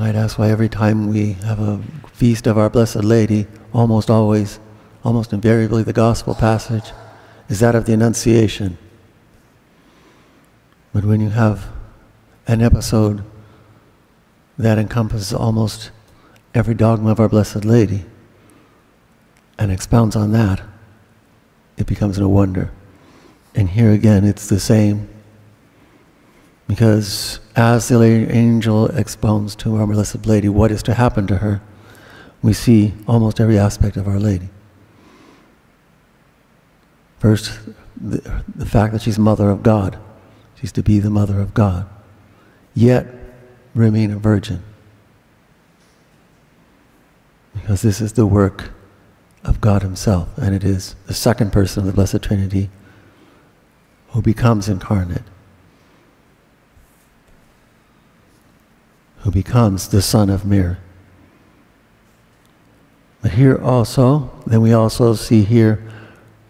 might ask why every time we have a feast of our Blessed Lady, almost always, almost invariably, the gospel passage is that of the Annunciation. But when you have an episode that encompasses almost every dogma of our Blessed Lady and expounds on that, it becomes no wonder. And here again, it's the same. Because as the angel expounds to our Blessed Lady what is to happen to her, we see almost every aspect of Our Lady. First, the, the fact that she's mother of God. She's to be the mother of God. Yet, remain a virgin. Because this is the work of God Himself, and it is the second person of the Blessed Trinity who becomes incarnate, who becomes the Son of Mir. But here also, then we also see here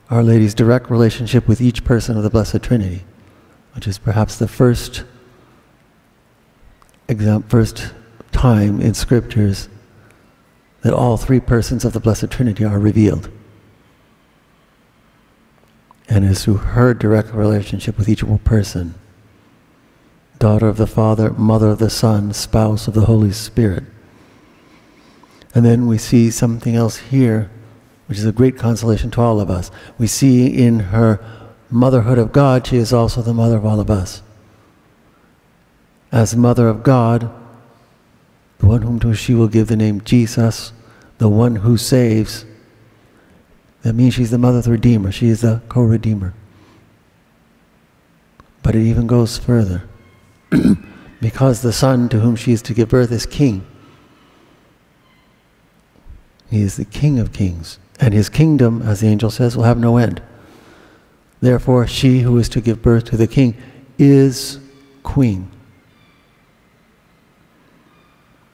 Our Lady's direct relationship with each person of the Blessed Trinity, which is perhaps the first exam- first time in scriptures that all three persons of the Blessed Trinity are revealed. And is through her direct relationship with each person daughter of the Father, mother of the Son, spouse of the Holy Spirit. And then we see something else here, which is a great consolation to all of us. We see in her motherhood of God, she is also the mother of all of us. As mother of God, the one whom to she will give the name Jesus, the one who saves. That means she's the mother of the Redeemer. She is the co-Redeemer. But it even goes further. because the Son to whom she is to give birth is King. He is the King of kings. And his kingdom, as the angel says, will have no end. Therefore, she who is to give birth to the King is Queen.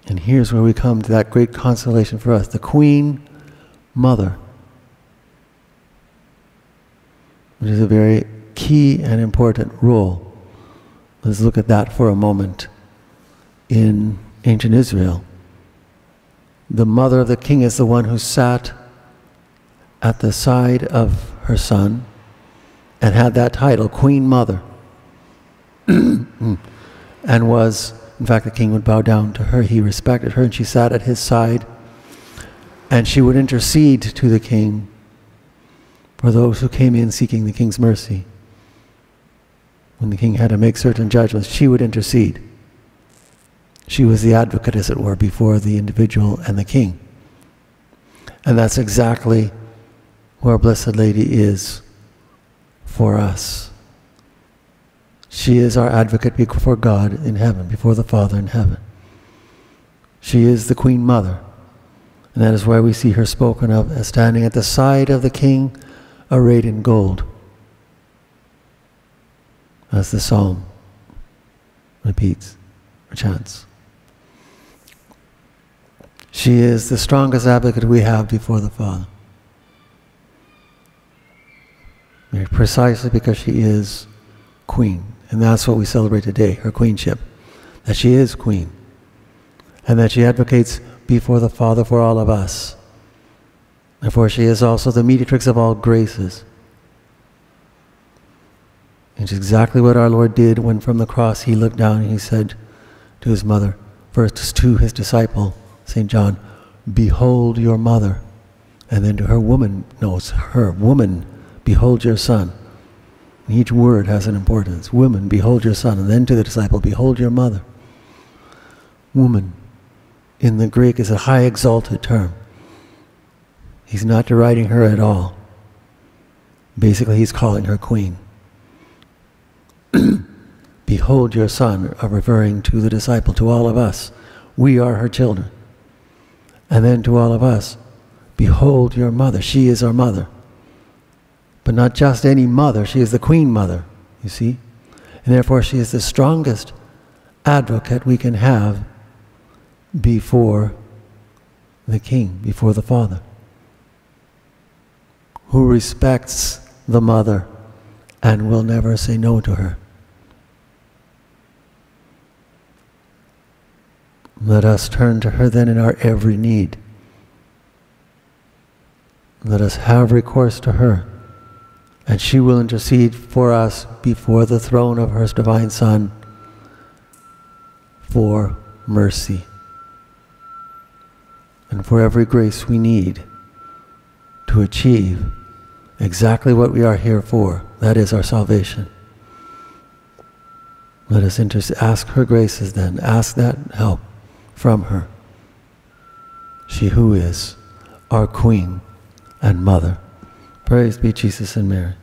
And here's where we come to that great consolation for us the Queen Mother, which is a very key and important role. Let's look at that for a moment. In ancient Israel, the mother of the king is the one who sat at the side of her son and had that title, Queen Mother, and was in fact, the king would bow down to her. He respected her, and she sat at his side. And she would intercede to the king for those who came in seeking the king's mercy. When the king had to make certain judgments, she would intercede. She was the advocate, as it were, before the individual and the king. And that's exactly where Blessed Lady is for us. She is our advocate before God in heaven, before the Father in heaven. She is the Queen Mother. And that is why we see her spoken of as standing at the side of the king, arrayed in gold. As the psalm repeats or chants. She is the strongest advocate we have before the Father. Precisely because she is Queen. And that's what we celebrate today, her queenship. That she is queen. And that she advocates before the Father for all of us. Therefore, she is also the mediatrix of all graces. It's exactly what our Lord did when from the cross he looked down and he said to his mother, first to his disciple, St. John, Behold your mother. And then to her woman, no, it's her, woman, behold your son. And Each word has an importance. Woman, behold your son. And then to the disciple, behold your mother. Woman, in the Greek, is a high exalted term. He's not deriding her at all. Basically, he's calling her queen. behold your son, are referring to the disciple, to all of us. We are her children. And then to all of us, behold your mother. She is our mother. But not just any mother, she is the queen mother, you see? And therefore, she is the strongest advocate we can have before the king, before the father, who respects the mother and will never say no to her. Let us turn to her then in our every need. Let us have recourse to her, and she will intercede for us before the throne of her divine Son for mercy and for every grace we need to achieve exactly what we are here for that is our salvation. Let us ask her graces then, ask that help from her. She who is our Queen and Mother. Praise be Jesus and Mary.